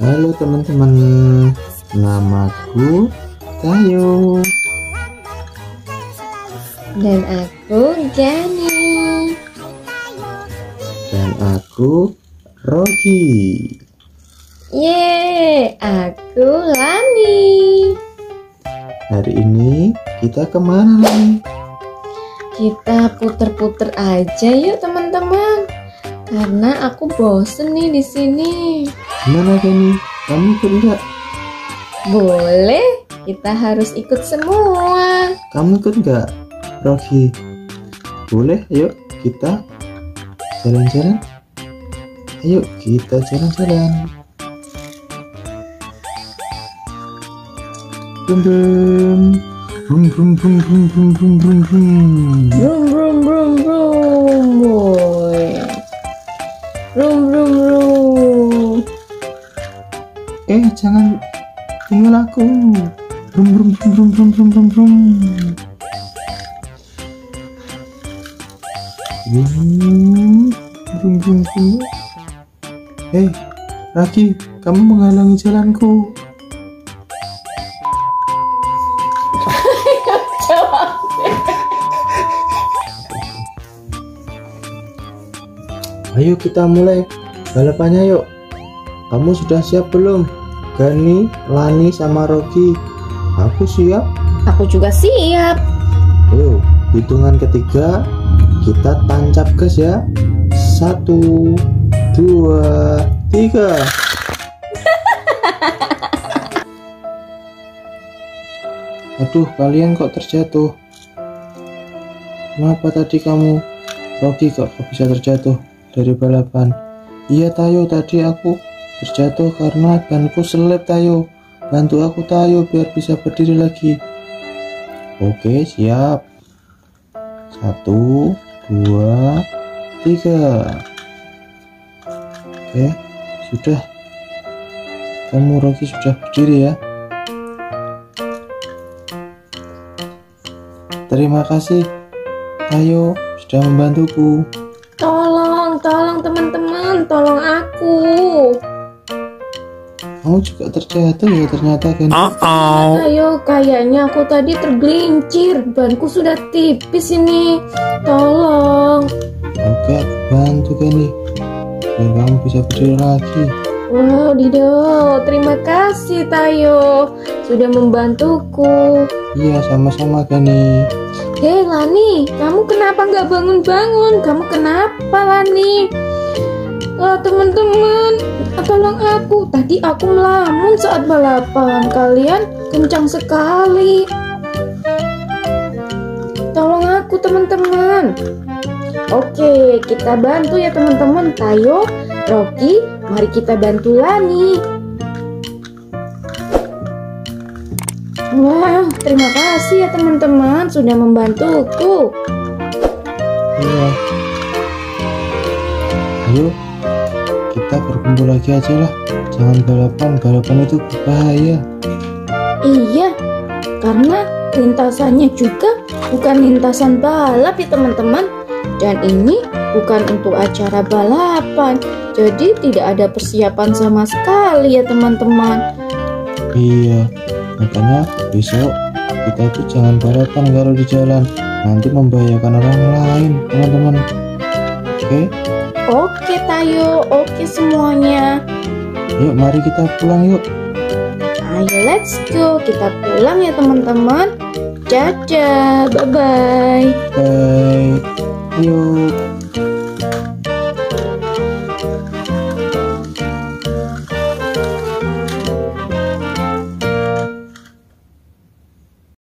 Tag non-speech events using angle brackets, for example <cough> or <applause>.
Halo teman-teman, namaku Tayo Dan aku Gani dan aku Rogi. Yeay, aku Lani. Hari ini kita ke mana nih? Kita puter-puter aja yuk teman-teman. Karena aku bosen nih di sini Gimana Gani? Kamu ikut nggak? Boleh, kita harus ikut semua Kamu ikut nggak? Rogi. Boleh, yuk kita jalan-jalan. Ayo kita jalan-jalan. Bum bum. Bum bum bum bum bum bum bum aku. Brum brum brum brum brum brum brum brum. Brum brum brum brum. Hei, Raki, kamu menghalangi jalanku. Ayo kita mulai balapannya yuk. Kamu sudah siap belum? Gani, Lani, sama Rogi. Aku siap. Aku juga siap Ayo, hitungan ketiga kita tancap gas ya. Satu, dua, tiga. <laughs> Aduh, kalian kok terjatuh? Kenapa tadi kamu, kok kok bisa terjatuh dari balapan? Iya Tayo, tadi aku terjatuh karena banku selip Tayo. Bantu aku Tayo biar bisa berdiri lagi. Oke, siap. Satu, dua, tiga. Oke, sudah. Kamu Rocky sudah berdiri ya. Terima kasih. Ayo, sudah membantuku. Tolong, tolong teman-teman, tolong aku Kamu juga terjatuh ya ternyata kan. Ayo, kayaknya aku tadi tergelincir. Banku sudah tipis ini. Tolong. Oke, aku bantu Kenny. Biar kamu bisa berdiri lagi. Wow, Dido. Terima kasih, Tayo. Sudah membantuku. Iya, sama-sama Kenny. Hei, Lani. Kamu kenapa nggak bangun-bangun? Kamu kenapa, Lani? Teman-teman, tolong aku. Tadi aku melamun saat balapan. Kalian kencang sekali. Tolong aku, teman-teman. Oke, kita bantu ya teman-teman. Tayo, Rocky, mari kita bantu Lani. Wah, terima kasih ya teman-teman sudah membantuku. Iya. Ayo, kita berkumpul lagi aja lah. Jangan balapan, balapan itu berbahaya. Iya, karena lintasannya juga bukan lintasan balap ya teman-teman. Dan ini bukan untuk acara balapan. Jadi tidak ada persiapan sama sekali ya teman-teman. Iya, makanya besok kita itu jangan balapan kalau di jalan. Nanti membahayakan orang lain, teman-teman. Oke, Oke Tayo, oke semuanya. Yuk mari kita pulang yuk. Ayo let's go, kita pulang ya teman-teman. Caca, bye-bye. Bye. Yuk.